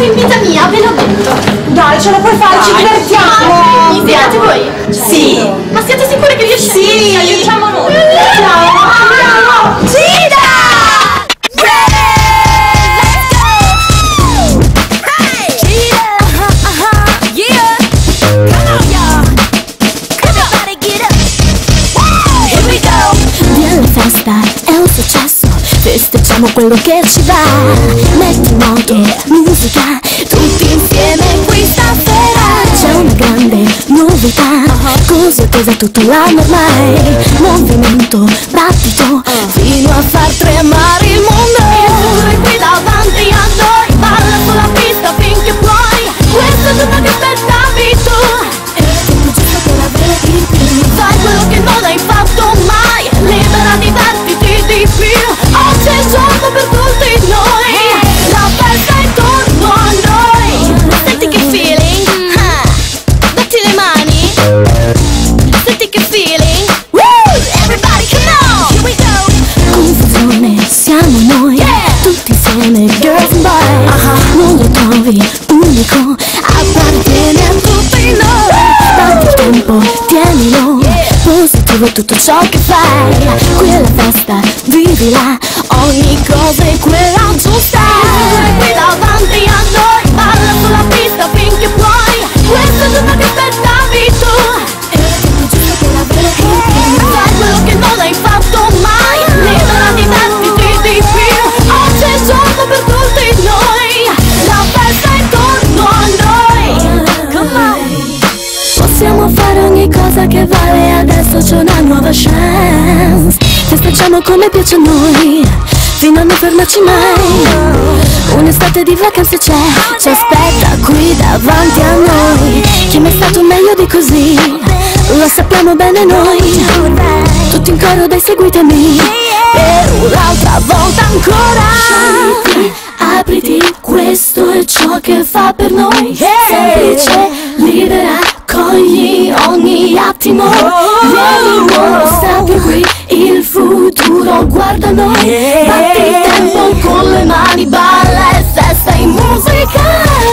trovato in vita mia, ve l'ho detto. Dai, ce la puoi fare, ci divertiamo! Iniziate voi? Sì! Ma siete sicuri che riuscite? Sì! Aiutiamo noi! Festeggiamo quello che ci va. Metti in moto, musica Tutti insieme qui stasera C'è una grande novità. Così attesa tutto l'anno ormai Movimento, battito Fino a far tremare tempo, tienilo Positivo tutto ciò che fai. Qui è la festa, vivila Ogni cosa è quella giusta. È qui davanti a noi cosa che vale Adesso c'è una nuova chance. Festeggiamo come piace a noi Fino a non fermarci mai. Un'estate di vacanze c'è Ci aspetta qui davanti a noi. Che mai stato meglio di così Lo sappiamo bene noi. Tutti in coro dai seguitemi. Per un'altra volta ancora. Apriti Questo è ciò che fa per noi. Semplice, libera prossimo. Vieni uomo, state qui, il futuro guarda noi. Batti il tempo con le mani, balla e festa in musica.